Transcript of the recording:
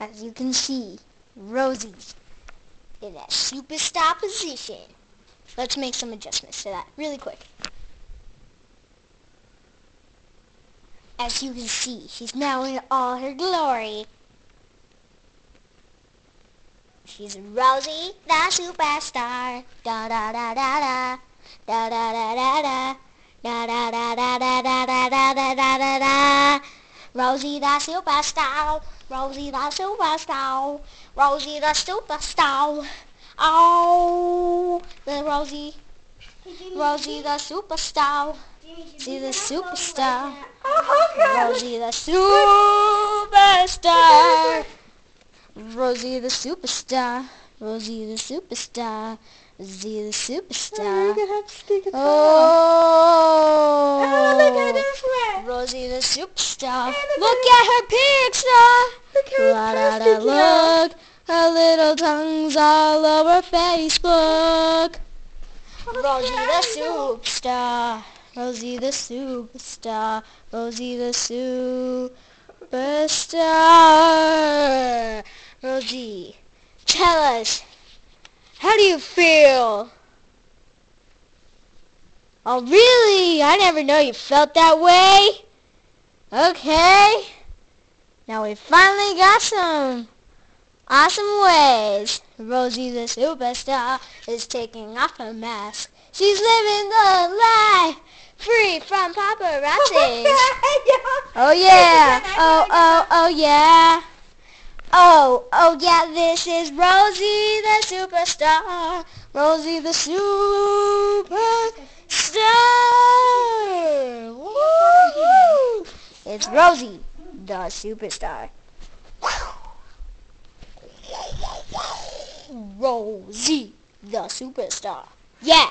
As you can see, Rosie's in a superstar position. Let's make some adjustments to that really quick. As you can see, she's now in all her glory. She's Rosie, the superstar. Da da da da. Da da da da da. Da da da da da da da da da da da da. Rosie the superstar. Rosie the superstar. Rosie the superstar. Oh, the Rosie. Rosie the superstar. See the superstar. Rosie the superstar. Rosie the superstar. Rosie the superstar. Rosie the superstar. Oh, Rosie the superstar. Look at her picture. La da da look. Her little tongue's all over Facebook. Rosie the superstar. Rosie the superstar. Rosie the superstar. Rosie, tell us, how do you feel? Oh, really? I never know you felt that way. Okay. Now we finally got some awesome ways. Rosie the superstar is taking off her mask. She's living the life free from paparazzi. Oh yeah. Oh oh oh, oh yeah. Oh oh yeah. This is Rosie the superstar. Rosie the superstar. It's Rosie the superstar. Rosie the superstar. Yeah.